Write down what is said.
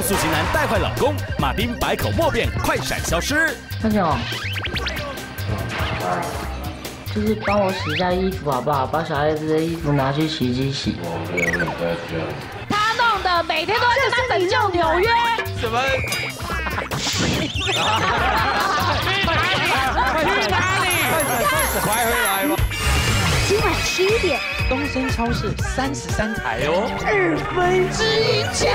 控诉型男带坏老公，马丁百口莫辩，快闪消失。三九，就是帮我洗一下衣服好不好？把小孩子的衣服拿去洗衣机洗。他弄的每天都在跟他拯救纽约。什么？去哪里？去哪里？快回来！今晚十一点，东森超市三十三台哦，二分之一强。